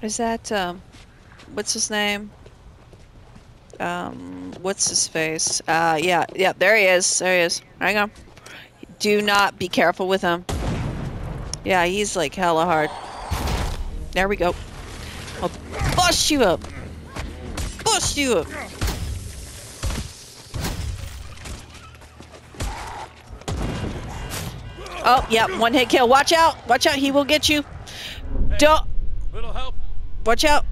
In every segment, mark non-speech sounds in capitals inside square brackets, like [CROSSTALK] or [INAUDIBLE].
Is that, um, what's his name? Um, what's his face? Uh, yeah, yeah, there he is. There he is. Hang on. Do not be careful with him. Yeah, he's like hella hard. There we go. I'll bust you up. Bust you up. Oh, yeah, one hit kill. Watch out. Watch out. He will get you. Don't. Little help. Watch out.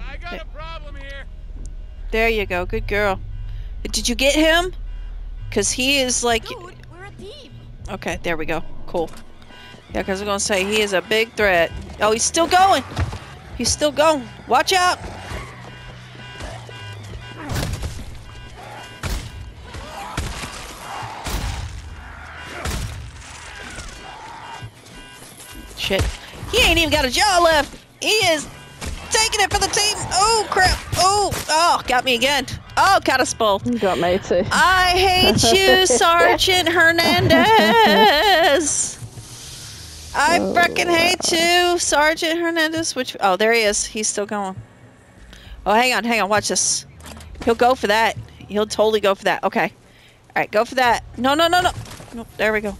I got a problem here. There you go. Good girl. Did you get him? Because he is like... Dude, we're a team. Okay, there we go. Cool. Yeah, because I'm going to say he is a big threat. Oh, he's still going. He's still going. Watch out. Shit. He ain't even got a jaw left. He is taking it for the team. Oh, crap. Oh, oh, got me again. Oh, got us both. You got me too. I hate you, [LAUGHS] Sergeant Hernandez. I Oh, freaking hate you, Sergeant Hernandez. Which? Oh, there he is. He's still going. Oh, hang on, hang on. Watch this. He'll go for that. He'll totally go for that. Okay. All right, go for that. No, no, no, no. No, there we go.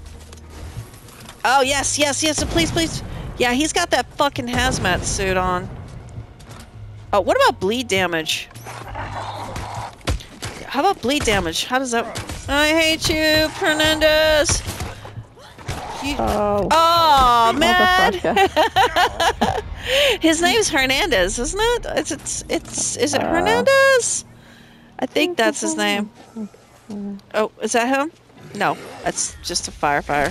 Oh yes, yes, yes. Please, please. Yeah, he's got that fucking hazmat suit on. Oh, what about bleed damage? How about bleed damage? How does that? I hate you, Hernandez. You... Oh, Oh man. [LAUGHS] His name's Hernandez, isn't it? It's it's it's is it Uh. Hernandez? I think that's his name. Oh, is that him? No, that's just a firefighter.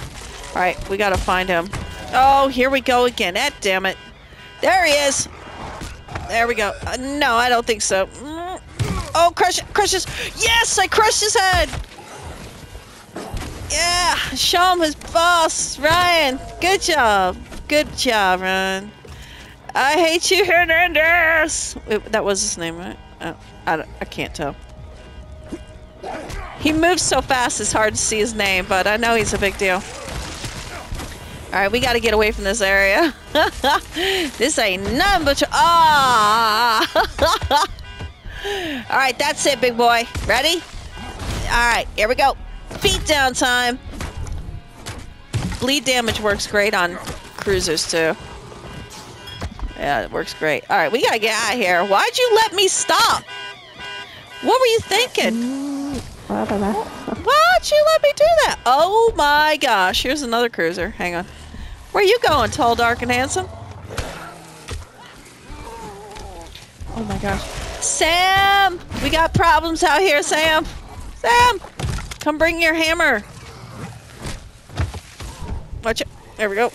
All right, we gotta find him. Oh, here we go again. Eh, damn it. There he is. There we go. Uh, no, I don't think so. Mm. Oh, crush it, crush his. Yes, I crushed his head. Yeah, show him his boss, Ryan. Good job. Good job, Ryan. I hate you, Hernandez. That was his name, right? Oh, I, I can't tell. He moves so fast, it's hard to see his name, but I know he's a big deal. All right, we got to get away from this area. [LAUGHS] this ain't nothing but ah. [LAUGHS] All right, that's it, big boy. Ready? All right, here we go. Beat down time. Bleed damage works great on cruisers too. Yeah, it works great. All right, we gotta get out of here. Why'd you let me stop? What were you thinking? Why'd you let me do that? Oh my gosh, here's another cruiser. Hang on. Where you going, tall, dark, and handsome? Oh my gosh. Sam! We got problems out here, Sam! Sam! Come bring your hammer. Watch it. There we go.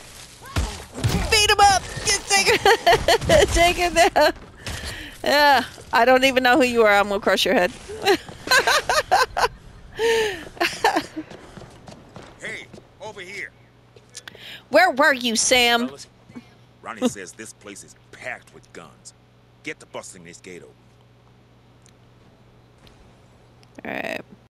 Beat him up! Get, take it! [LAUGHS] take it down! Yeah, I don't even know who you are. I'm gonna crush your head. [LAUGHS] Hey, over here. Where were you, Sam? Ronnie [LAUGHS] says this place is packed with guns. Get to busting this gate open. Alright.